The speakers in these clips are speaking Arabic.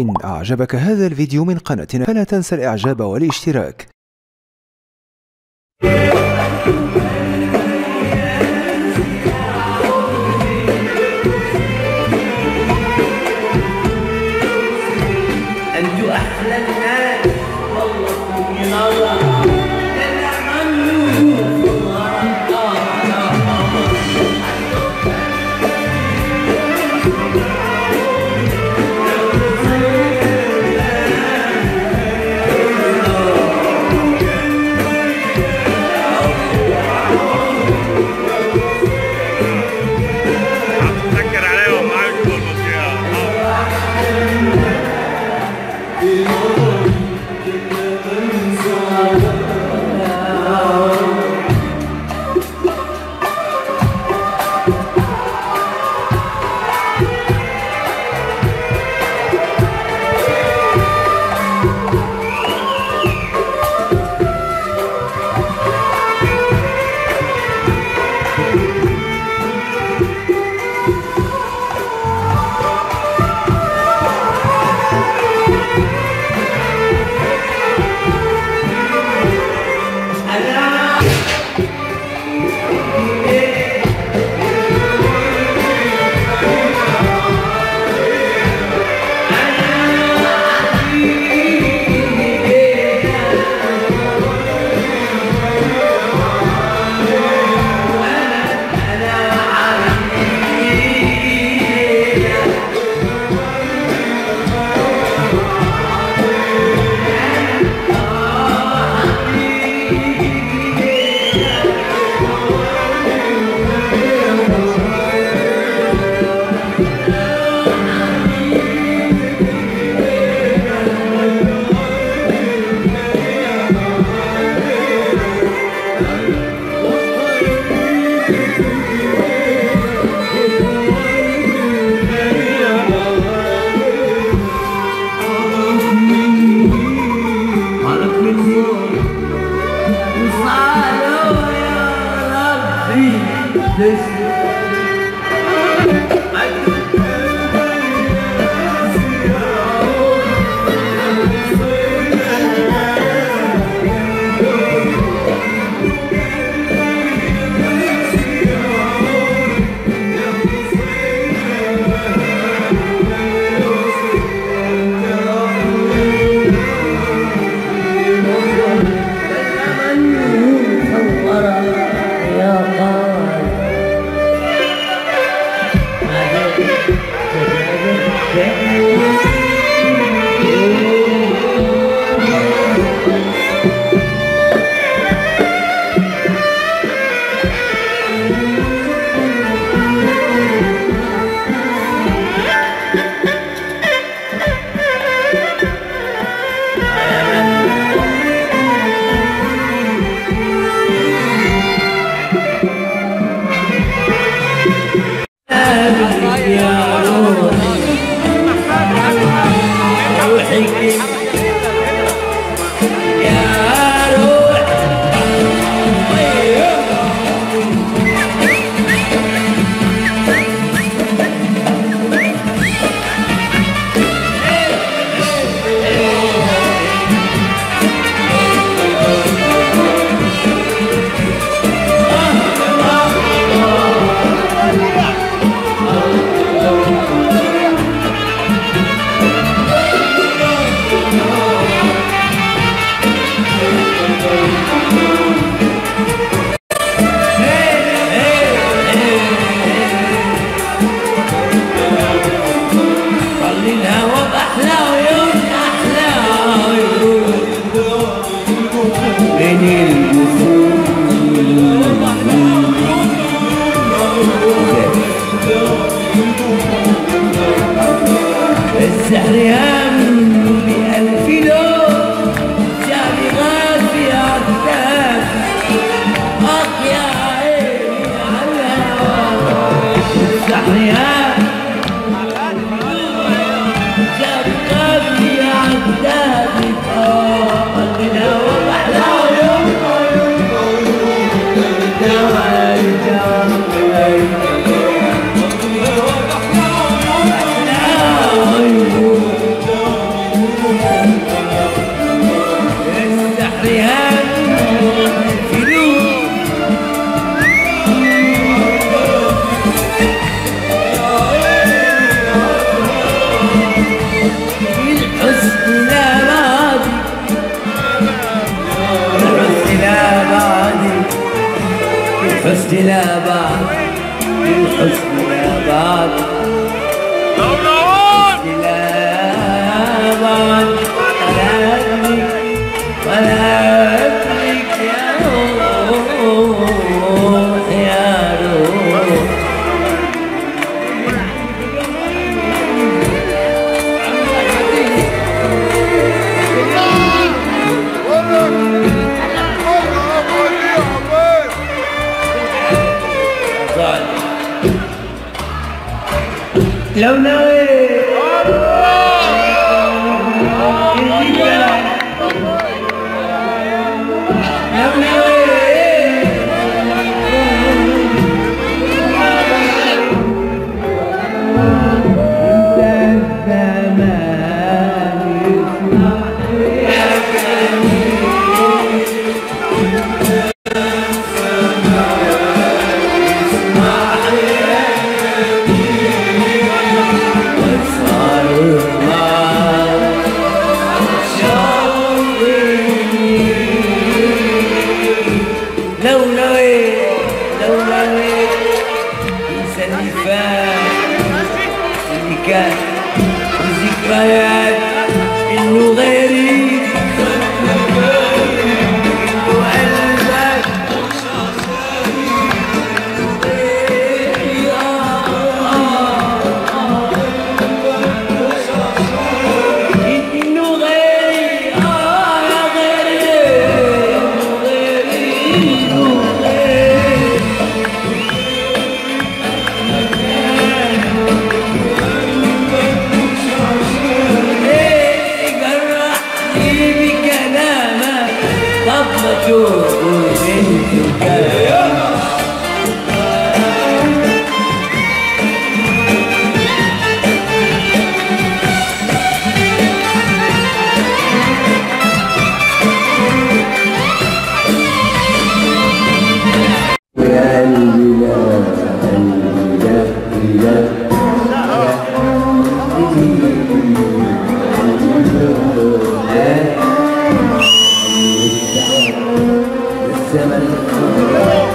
إن أعجبك هذا الفيديو من قناتنا فلا تنسى الإعجاب والاشتراك. Yeah. Yeah. الحسن لا باب الحسن لا بعد لو نريد I'm not sure good, good, good, good,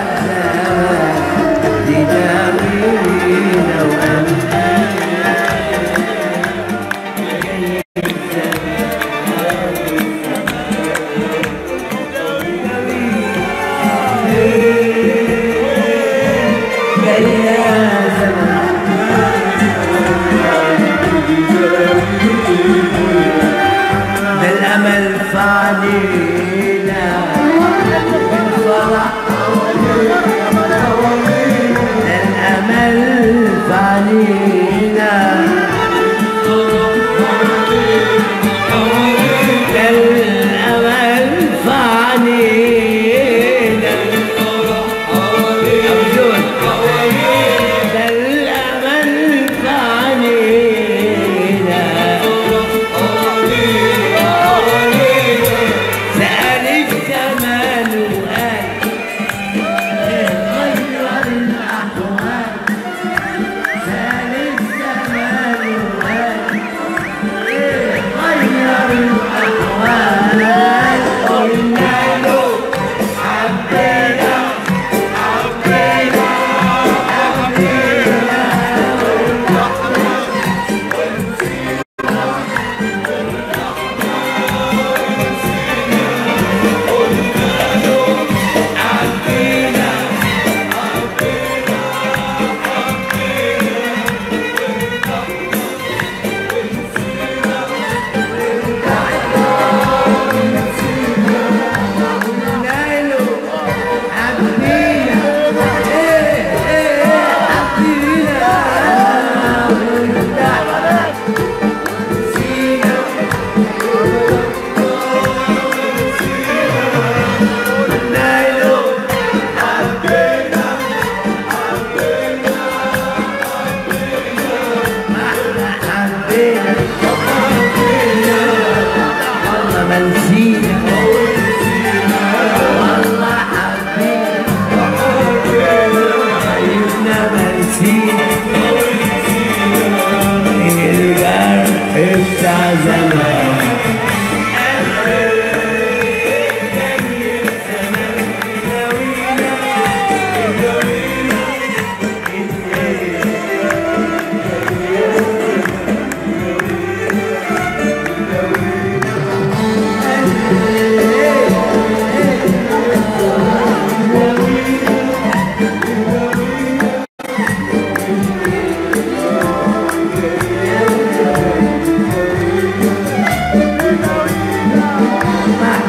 Yeah. you.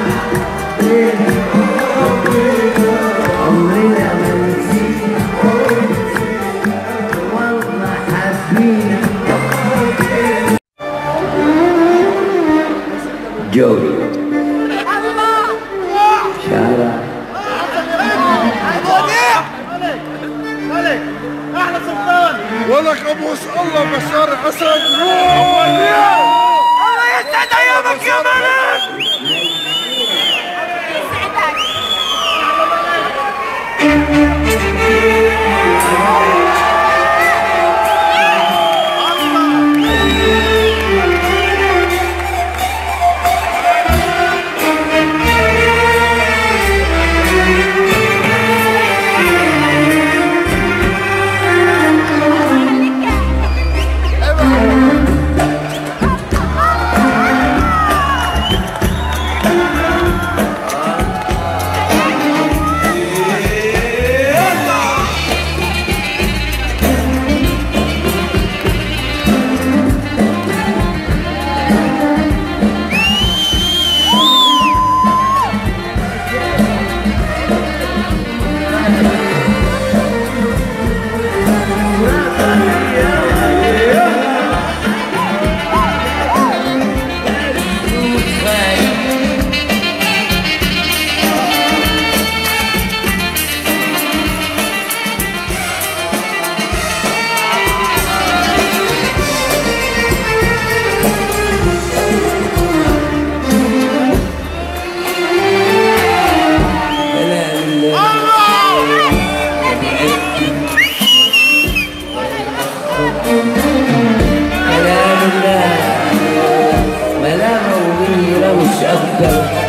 Yeah. chẳng đâu